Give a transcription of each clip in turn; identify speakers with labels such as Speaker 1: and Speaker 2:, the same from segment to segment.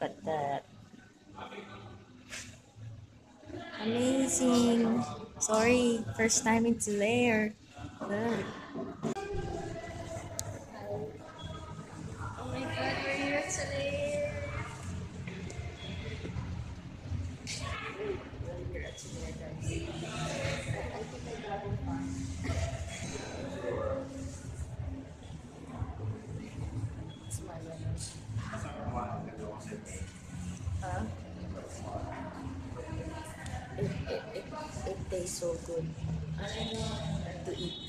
Speaker 1: But shall that. Amazing. Sorry, first time into layer. Good. Oh my god, we're here today. so good I love to eat.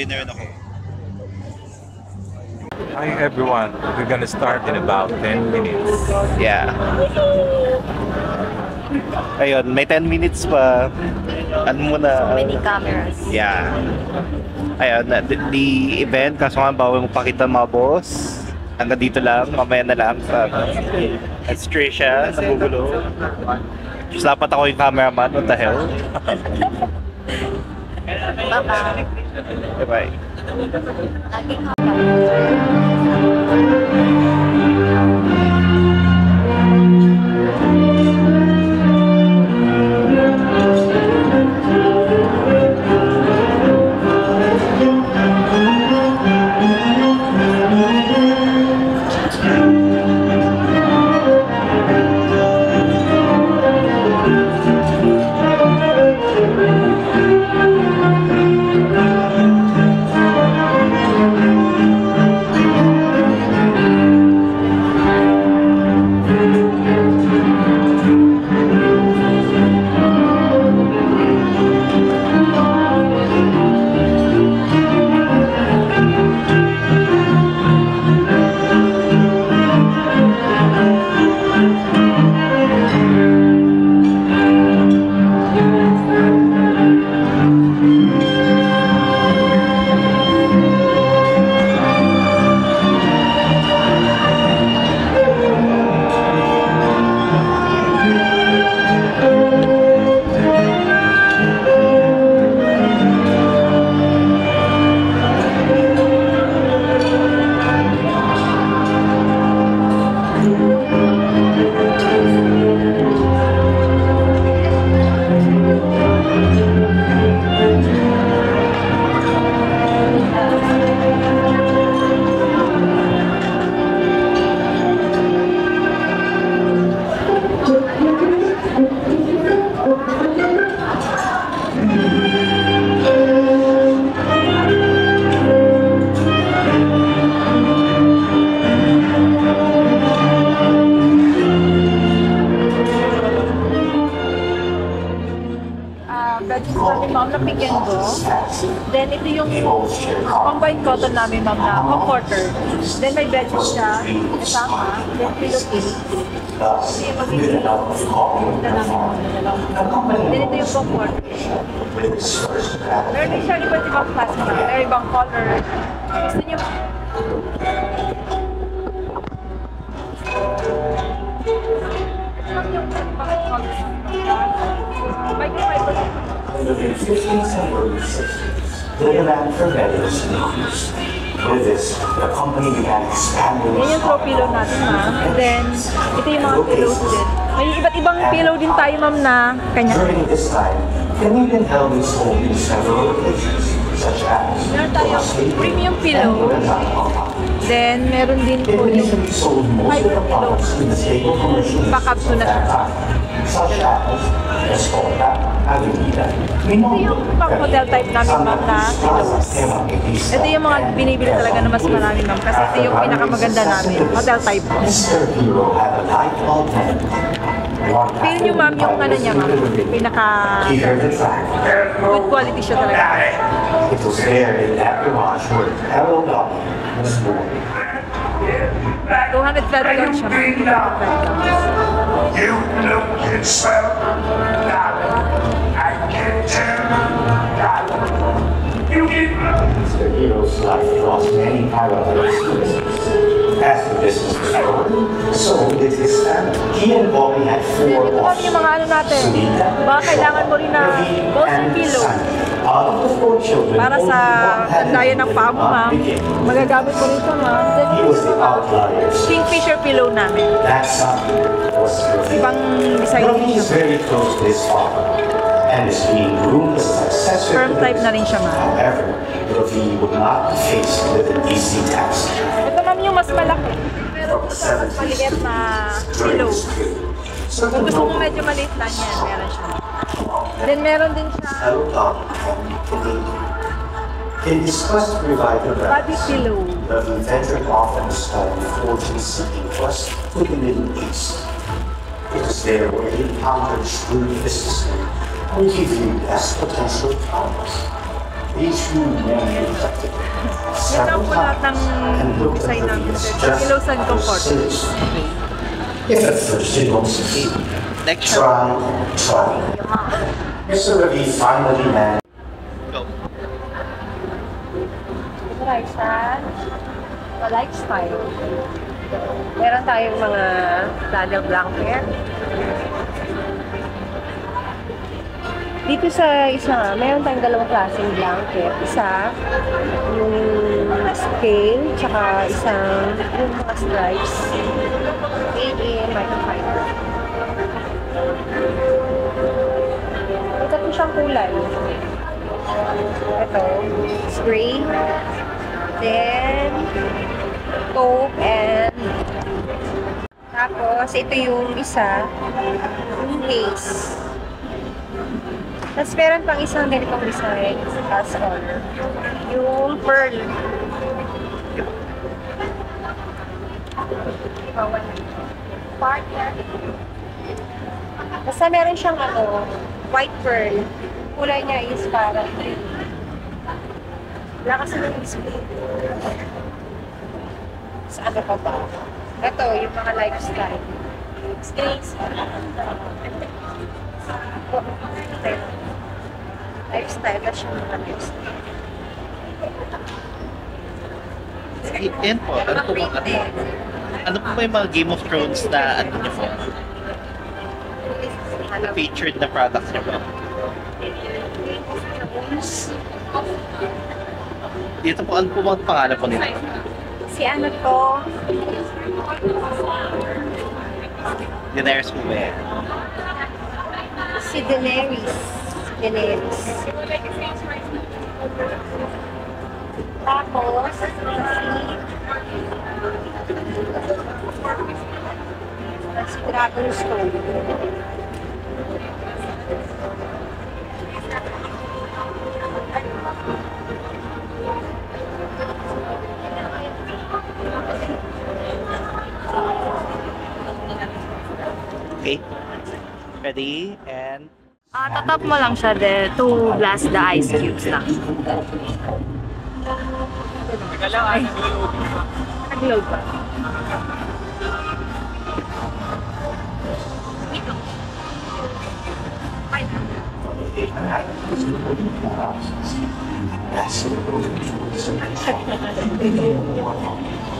Speaker 2: Kasabay na ako.
Speaker 3: Hi everyone, we're gonna start in about 10 minutes.
Speaker 2: Yeah. Ayun, may 10 minutes pa. Ano muna?
Speaker 4: Many cameras.
Speaker 2: Yeah. Ayun, na- the, the event, kaso nga bawal mo pakita mga boss. Hanggang dito lang, mamaya na lang sa At Trisha, nagugulo. Just dapat ako yung cameraman, what the hell?
Speaker 4: Bye-bye.
Speaker 5: bye bye butter. Then may bed siya, kasama, then pilopin. Kasi magiging Then ito yung popcorn. Meron din siya iba't ibang klase. Meron ibang color. Gusto niyo? Microfiber.
Speaker 1: The demand for values increased. With this, the company began expanding
Speaker 5: Yan yung throw pillow natin, ma'am. And then, ito yung mga pillows din. May iba't ibang pillow din tayo, ma'am, na kanya.
Speaker 1: During this time, Canadian Helmets sold in several locations, such as
Speaker 5: Meron tayong premium pillow. Then, meron din po yung
Speaker 1: commercial
Speaker 5: Backup to na siya.
Speaker 1: such as Escolta,
Speaker 5: Ito yung pang hotel type namin, ma'am, na pillows. Ito yung mga binibili talaga na mas marami, ma'am. Kasi ito yung pinakamaganda namin. Hotel type. Feel nyo, ma'am, yung ano niya, ma'am. Pinaka good quality siya talaga.
Speaker 1: It was there in that garage where Harold Dodd was born.
Speaker 5: Johannes Weltwirtschaft.
Speaker 6: You know yourself, darling. I can tell, darling. You get
Speaker 1: Mr. Heroes, life lost any power of As the business was growing, so did his family. He and Bobby had four
Speaker 5: Ito kami yung mga ano natin. Baka kailangan mo rin na bolster pillow.
Speaker 1: Out of the four children,
Speaker 5: Para sa kandayan ng paa mo, ma'am. Magagamit mo rin ito, ma'am.
Speaker 1: He was the outlier.
Speaker 5: Kingfisher pillow namin.
Speaker 1: That son was Ravi.
Speaker 5: Ibang design din
Speaker 1: is very close to his father and is being groomed as a successor
Speaker 5: Firm type na rin siya, ma'am.
Speaker 1: However, Ravi would not be faced with an easy task.
Speaker 5: Yung mas malaki. Sa mas maliit na pillow. Kung gusto mo medyo maliit lang yan, meron siya. Then, meron din siya
Speaker 1: In his quest to revive the
Speaker 5: body
Speaker 1: ranks,
Speaker 5: pillow.
Speaker 1: Ravi ventured off on fortune-seeking quest to the Middle East. It was there where he encountered shrewd businessmen whom he viewed as potential. These shrewd men reflected several
Speaker 5: lang po lahat ng design namin.
Speaker 1: as
Speaker 5: comfort.
Speaker 1: If at first it won't succeed,
Speaker 2: Next
Speaker 1: try, try. Mr. Ravi finally managed
Speaker 2: Go.
Speaker 4: Sa sa lifestyle. Meron tayong mga flannel blanket. Dito sa isa, meron tayong dalawang klaseng blanket. Isa, yung scale, tsaka isang yung mga stripes. Made in microfiber. May tatlo siyang kulay. Ito, gray. Then, taupe and tapos, ito yung isa, yung lace. Tapos, meron pang isang ganitong design as honor. Yung pearl. Partner. Basta meron siyang ano, white pearl. Kulay niya is parang green. Wala kasi ng display. Sa ano pa ba? Ito, yung mga lifestyle. Space. Lifestyle. That's yung mga lifestyle.
Speaker 2: Yan po. Ano po bang ano? Ano po ba yung mga Game of Thrones na ano niyo po? Featured na products niyo po? Dito po, ano po bang pangalan po nila?
Speaker 4: Si ano to?
Speaker 2: Daenerys po ba yan?
Speaker 4: Si Daenerys. Daenerys. Tapos, si... Si Dragonstone.
Speaker 2: Okay. Ready? And...
Speaker 5: Ah, tatap mo lang siya de, to blast the ice cubes lang. Ay. Nag-load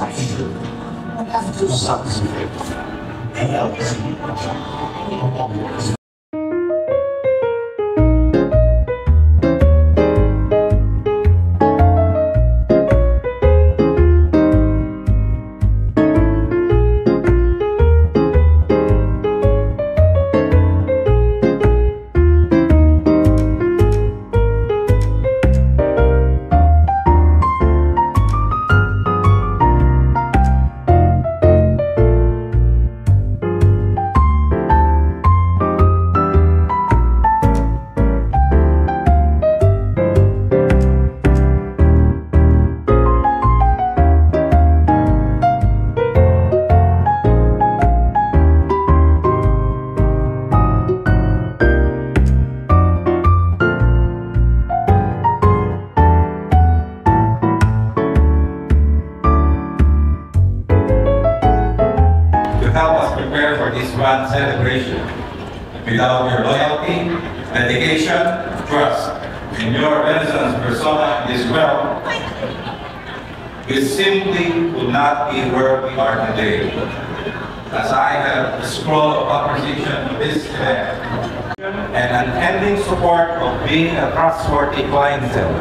Speaker 7: Beispiel. Und das zusammenzufügen. Loyalty, dedication, trust, and your renaissance persona this realm, we simply would not be where we are today. As I have the scroll of conversation to this event, and unending support of being a trustworthy clientele.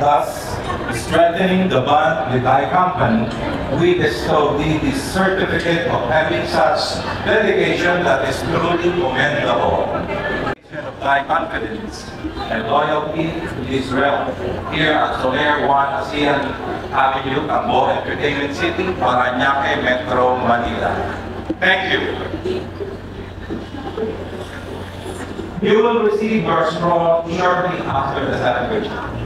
Speaker 7: Thus, strengthening the bond with thy company, we bestow thee this certificate of having such dedication that is truly commendable. Thy confidence and loyalty to Israel here at Soler 1 ASEAN Avenue, Cambo Entertainment City, Paranaque, Metro, Manila. Thank you. You will receive your scroll shortly after the celebration.